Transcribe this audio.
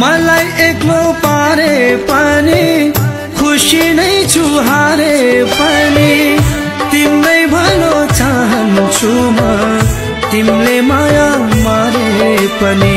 मलाई एक्लो पारे पनि खुसी नै छु हारे पनि। तिम्रै भलो चाहन्छु म तिमीले माया मारे पनि।